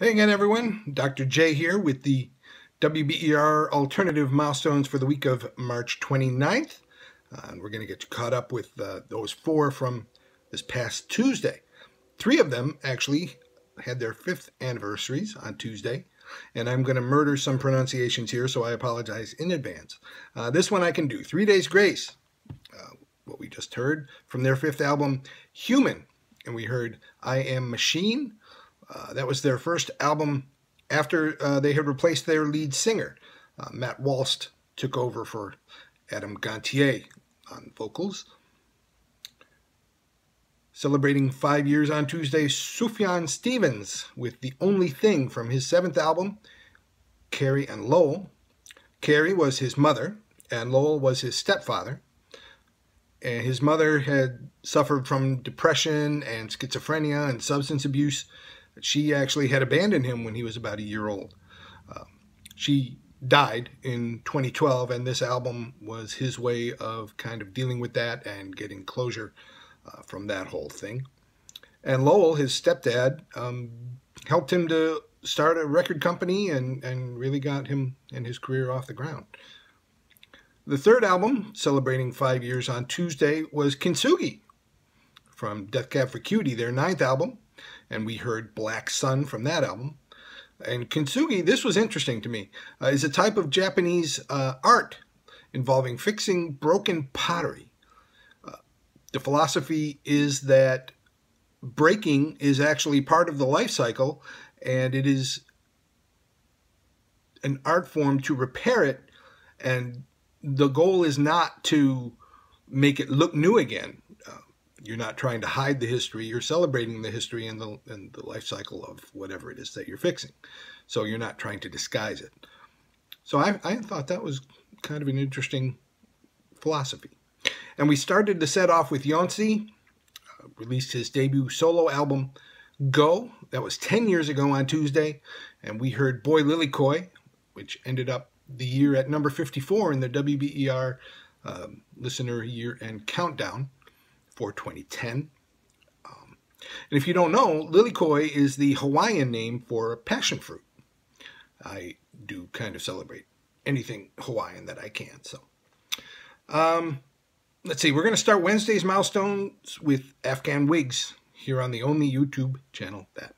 Hey again, everyone. Dr. J here with the WBER alternative milestones for the week of March 29th. Uh, and we're going to get you caught up with uh, those four from this past Tuesday. Three of them actually had their fifth anniversaries on Tuesday. And I'm going to murder some pronunciations here, so I apologize in advance. Uh, this one I can do Three Days Grace, uh, what we just heard from their fifth album, Human. And we heard I Am Machine uh, that was their first album after uh, they had replaced their lead singer. Uh, Matt Walst took over for Adam Gontier on vocals. Celebrating five years on Tuesday, Sufjan Stevens with The Only Thing from his seventh album, Carrie and Lowell. Carrie was his mother, and Lowell was his stepfather. And his mother had suffered from depression and schizophrenia and substance abuse she actually had abandoned him when he was about a year old. Uh, she died in 2012, and this album was his way of kind of dealing with that and getting closure uh, from that whole thing. And Lowell, his stepdad, um, helped him to start a record company and, and really got him and his career off the ground. The third album, celebrating five years on Tuesday, was Kintsugi from Death Cab for Cutie, their ninth album and we heard Black Sun from that album. And kintsugi, this was interesting to me, uh, is a type of Japanese uh, art involving fixing broken pottery. Uh, the philosophy is that breaking is actually part of the life cycle, and it is an art form to repair it, and the goal is not to make it look new again you're not trying to hide the history. You're celebrating the history and the, and the life cycle of whatever it is that you're fixing. So you're not trying to disguise it. So I, I thought that was kind of an interesting philosophy. And we started to set off with Jónsi, uh, released his debut solo album, Go. That was 10 years ago on Tuesday. And we heard Boy Lily Lilikoi, which ended up the year at number 54 in the WBER um, listener year and countdown for 2010. Um, and if you don't know, lilikoi is the Hawaiian name for passion fruit. I do kind of celebrate anything Hawaiian that I can. So, um, let's see. We're going to start Wednesday's milestones with Afghan Whigs here on the only YouTube channel that